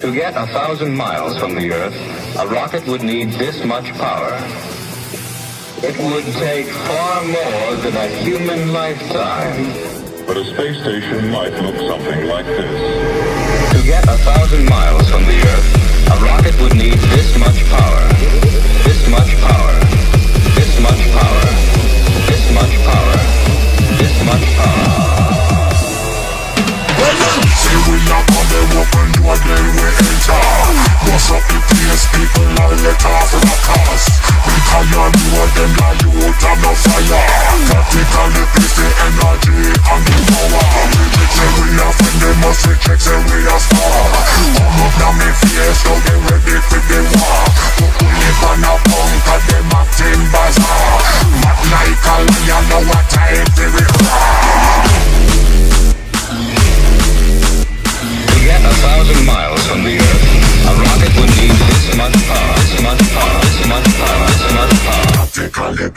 To get a thousand miles from the Earth, a rocket would need this much power. It would take far more than a human lifetime. But a space station might look something like this. To get a thousand miles from the Earth, a rocket would need this much power. We lock on the open door, then we enter. Bust up the place, people now let off cars. Because you know them like you out of no fire. Practically place the energy and the power. We are friend, they must reject, we are star. Come up now me face,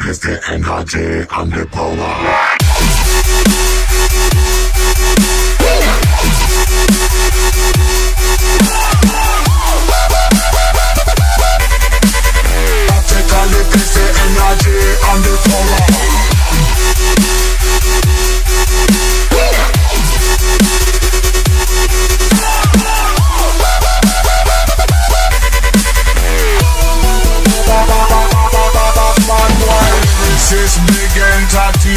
Place the energy and the power.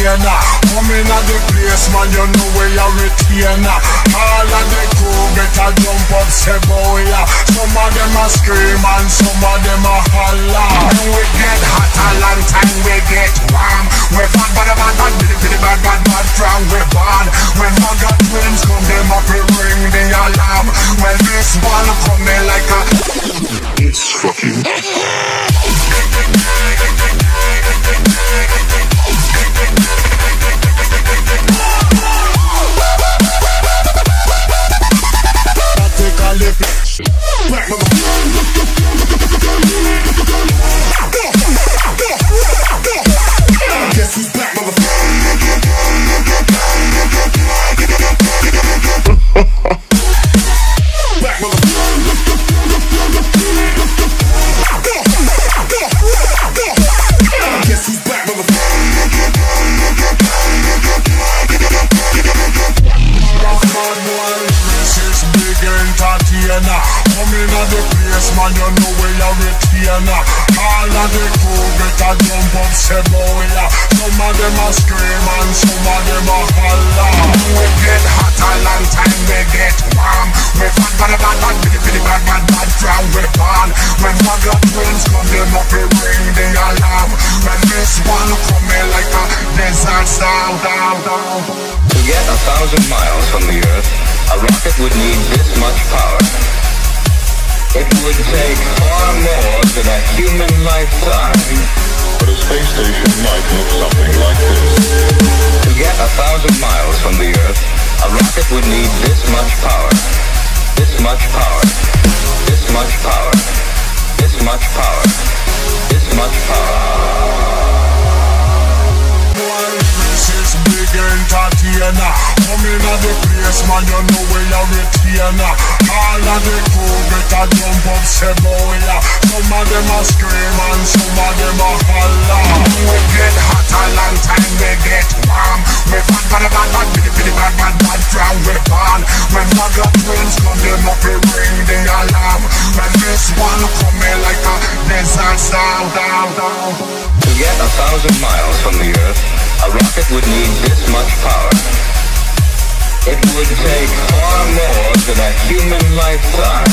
Entertainer Coming at the place man you know where you're retainer All of the crew better jump up say boy yeah. Some of them a scream and some of them a holler When we get hot a long time we get warm We bad bad bad bad bitty bitty bad bad bad from we born When Maga twins come them up we ring the alarm When this one come in like a It's fucking place man you know where you're retainer All of the crew better jump up yeah. Some of them a scream and some of them a holler We get hot a long time we get warm. We bad bad bad bad bitty bitty bad bad bad from we born When Maga twins come them up we ring the alarm. When this one come in like a desert storm down down. To get a thousand miles from the Earth, a rocket would need this much power. It would take far more than a human lifetime. But a space station might look something like this. To get a thousand miles from the Earth, a rocket would need this the man you know you're retainer All of the crew better jump up. Some of them a scream and some of them a holler We get hot a long time we get warm We bad bad bad bad bad bad bad from we When Maga twins come we ring the alarm When this one come in like a down down To get a thousand miles from the Earth, a rocket would need this much human lifetime.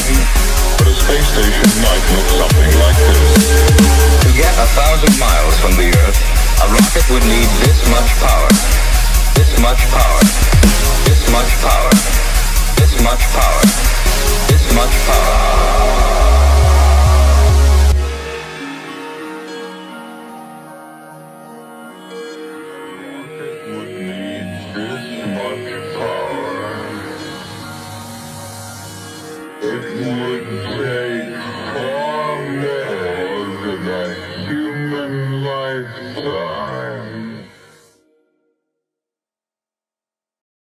But a space station might look something like this. To get a thousand miles from the Earth, a rocket would need this much power. This much power. This much power. This much power. This much power. This much power.